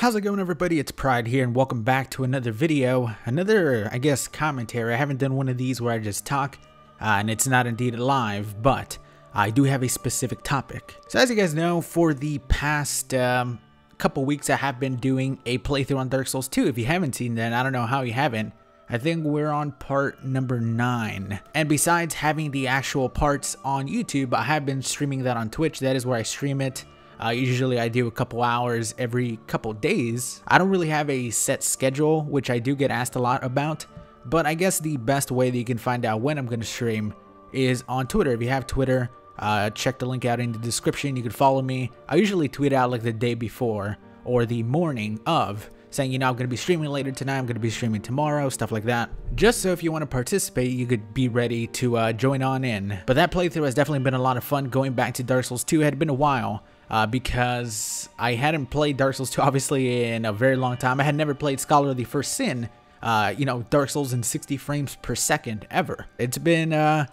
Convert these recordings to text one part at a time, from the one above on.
How's it going everybody? It's Prod here and welcome back to another video. Another, I guess, commentary. I haven't done one of these where I just talk, uh, and it's not indeed live, but I do have a specific topic. So as you guys know, for the past um, couple weeks I have been doing a playthrough on Dark Souls 2. If you haven't seen that, I don't know how you haven't. I think we're on part number 9. And besides having the actual parts on YouTube, I have been streaming that on Twitch. That is where I stream it. Uh, usually I do a couple hours every couple days. I don't really have a set schedule, which I do get asked a lot about. But I guess the best way that you can find out when I'm going to stream is on Twitter. If you have Twitter, uh, check the link out in the description. You can follow me. I usually tweet out like the day before or the morning of saying, you know, I'm going to be streaming later tonight, I'm going to be streaming tomorrow, stuff like that. Just so if you want to participate, you could be ready to uh, join on in. But that playthrough has definitely been a lot of fun going back to Dark Souls 2. It had been a while. Uh, because I hadn't played Dark Souls 2 obviously in a very long time. I had never played Scholar of the First Sin, uh, you know, Dark Souls in 60 frames per second ever. It's been uh,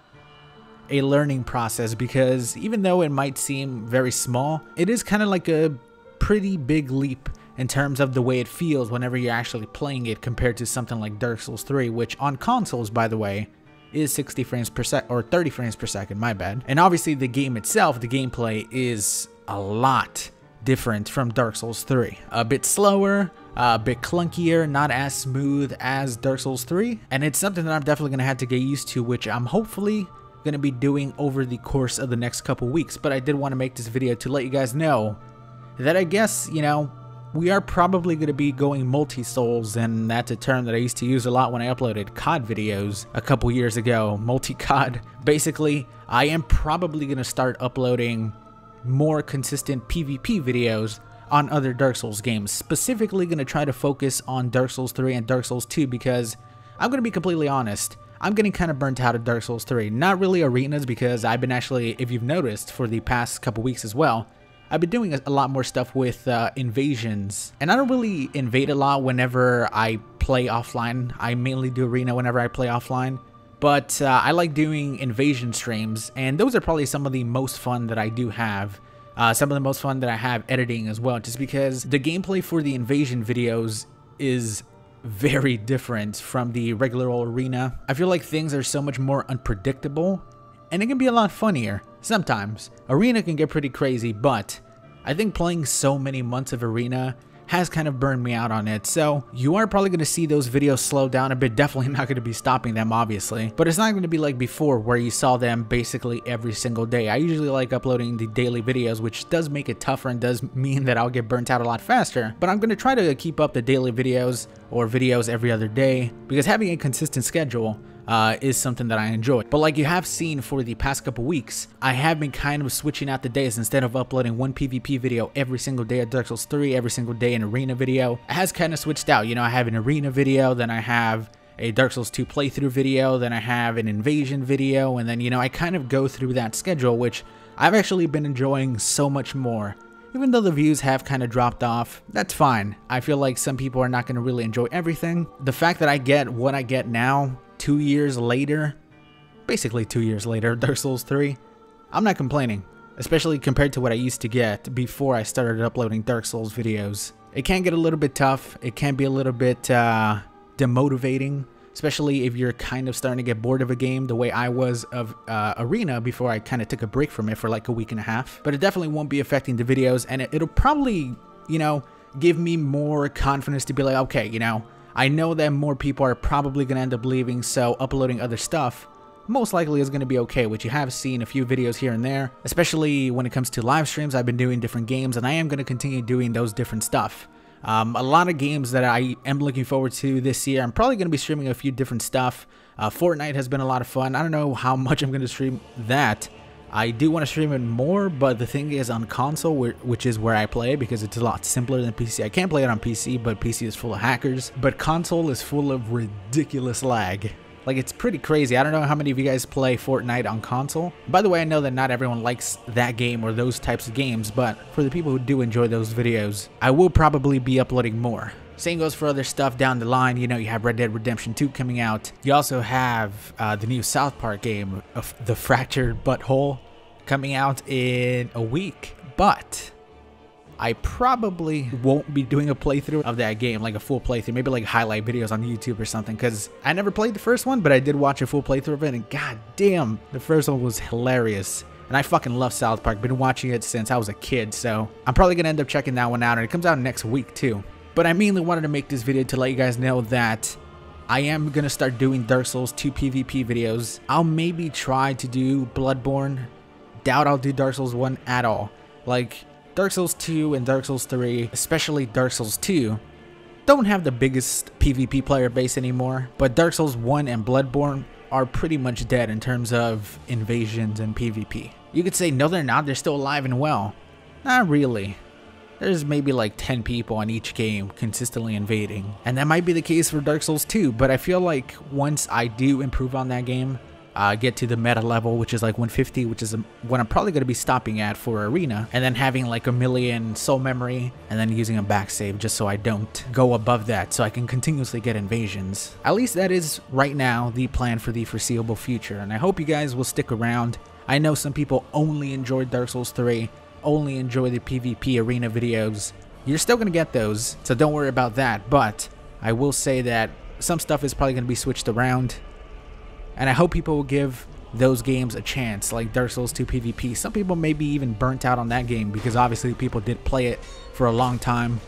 a learning process because even though it might seem very small, it is kind of like a pretty big leap in terms of the way it feels whenever you're actually playing it compared to something like Dark Souls 3, which on consoles, by the way, is 60 frames per second, or 30 frames per second, my bad. And obviously the game itself, the gameplay is a lot different from Dark Souls 3. A bit slower, a bit clunkier, not as smooth as Dark Souls 3, and it's something that I'm definitely going to have to get used to, which I'm hopefully going to be doing over the course of the next couple weeks, but I did want to make this video to let you guys know that I guess, you know, we are probably going to be going multi-souls, and that's a term that I used to use a lot when I uploaded COD videos a couple years ago, multi-COD. Basically, I am probably going to start uploading more consistent PvP videos on other Dark Souls games. Specifically going to try to focus on Dark Souls 3 and Dark Souls 2 because I'm going to be completely honest, I'm getting kind of burnt out of Dark Souls 3. Not really arenas because I've been actually, if you've noticed, for the past couple weeks as well, I've been doing a lot more stuff with uh, invasions. And I don't really invade a lot whenever I play offline. I mainly do arena whenever I play offline. But uh, I like doing invasion streams, and those are probably some of the most fun that I do have. Uh, some of the most fun that I have editing as well, just because the gameplay for the invasion videos is very different from the regular old arena. I feel like things are so much more unpredictable, and it can be a lot funnier. Sometimes. Arena can get pretty crazy, but I think playing so many months of Arena has kind of burned me out on it. So you are probably going to see those videos slow down a bit. Definitely not going to be stopping them, obviously. But it's not going to be like before where you saw them basically every single day. I usually like uploading the daily videos, which does make it tougher and does mean that I'll get burnt out a lot faster. But I'm going to try to keep up the daily videos or videos every other day because having a consistent schedule uh, is something that I enjoy. But like you have seen for the past couple weeks, I have been kind of switching out the days instead of uploading one PvP video every single day of Dark Souls 3, every single day an arena video. It has kind of switched out. You know, I have an arena video, then I have a Dark Souls 2 playthrough video, then I have an invasion video, and then, you know, I kind of go through that schedule, which I've actually been enjoying so much more. Even though the views have kind of dropped off, that's fine. I feel like some people are not going to really enjoy everything. The fact that I get what I get now two years later, basically two years later, Dark Souls 3, I'm not complaining, especially compared to what I used to get before I started uploading Dark Souls videos. It can get a little bit tough, it can be a little bit uh, demotivating, especially if you're kind of starting to get bored of a game the way I was of uh, Arena before I kind of took a break from it for like a week and a half. But it definitely won't be affecting the videos, and it, it'll probably, you know, give me more confidence to be like, okay, you know, I know that more people are probably going to end up leaving, so uploading other stuff most likely is going to be okay, which you have seen a few videos here and there, especially when it comes to live streams. I've been doing different games, and I am going to continue doing those different stuff. Um, a lot of games that I am looking forward to this year. I'm probably going to be streaming a few different stuff. Uh, Fortnite has been a lot of fun. I don't know how much I'm going to stream that. I do want to stream it more, but the thing is on console, which is where I play because it's a lot simpler than PC. I can't play it on PC, but PC is full of hackers. But console is full of ridiculous lag. Like, it's pretty crazy. I don't know how many of you guys play Fortnite on console. By the way, I know that not everyone likes that game or those types of games, but for the people who do enjoy those videos, I will probably be uploading more. Same goes for other stuff down the line. You know, you have Red Dead Redemption 2 coming out. You also have uh, the new South Park game, The Fractured But Whole, coming out in a week. But I probably won't be doing a playthrough of that game, like a full playthrough, maybe like highlight videos on YouTube or something, because I never played the first one, but I did watch a full playthrough of it, and god damn, the first one was hilarious. And I fucking love South Park, been watching it since I was a kid, so I'm probably gonna end up checking that one out, and it comes out next week too. But I mainly wanted to make this video to let you guys know that I am gonna start doing Dark Souls 2 PvP videos. I'll maybe try to do Bloodborne. Doubt I'll do Dark Souls 1 at all. Like, Dark Souls 2 and Dark Souls 3, especially Dark Souls 2, don't have the biggest PvP player base anymore, but Dark Souls 1 and Bloodborne are pretty much dead in terms of invasions and PvP. You could say, no they're not, they're still alive and well. Not really. There's maybe like 10 people on each game consistently invading. And that might be the case for Dark Souls 2, but I feel like once I do improve on that game, uh, get to the meta level, which is like 150, which is what I'm probably going to be stopping at for Arena, and then having like a million soul memory, and then using a back save just so I don't go above that, so I can continuously get invasions. At least that is right now the plan for the foreseeable future, and I hope you guys will stick around. I know some people only enjoyed Dark Souls 3, only enjoy the PvP arena videos. You're still going to get those, so don't worry about that, but I will say that some stuff is probably going to be switched around and I hope people will give those games a chance, like Dark Souls 2 PvP. Some people may be even burnt out on that game because obviously people did play it for a long time.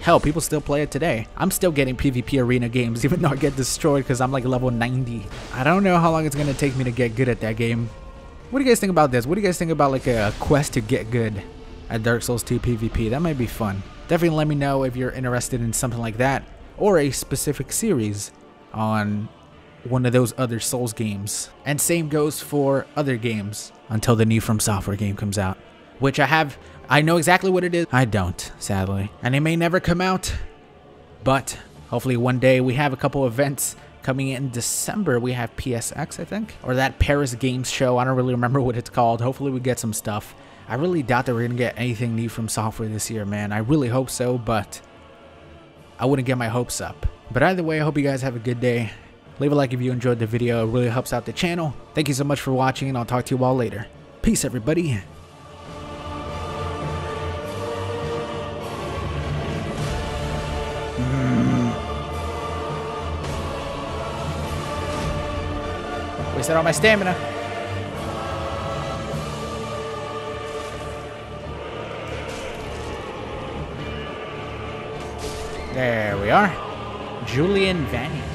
Hell, people still play it today. I'm still getting PvP arena games even though I get destroyed because I'm like level 90. I don't know how long it's going to take me to get good at that game. What do you guys think about this? What do you guys think about like a quest to get good at Dark Souls 2 PvP? That might be fun. Definitely let me know if you're interested in something like that or a specific series on one of those other Souls games. And same goes for other games until the new From Software game comes out, which I have, I know exactly what it is. I don't, sadly. And it may never come out, but hopefully one day we have a couple events coming in December. We have PSX, I think, or that Paris Games Show. I don't really remember what it's called. Hopefully we get some stuff. I really doubt that we're going to get anything new from software this year, man. I really hope so, but I wouldn't get my hopes up. But either way, I hope you guys have a good day. Leave a like if you enjoyed the video. It really helps out the channel. Thank you so much for watching, and I'll talk to you all later. Peace, everybody. Mm. Wasted all my stamina. There we are. Julian Vanny.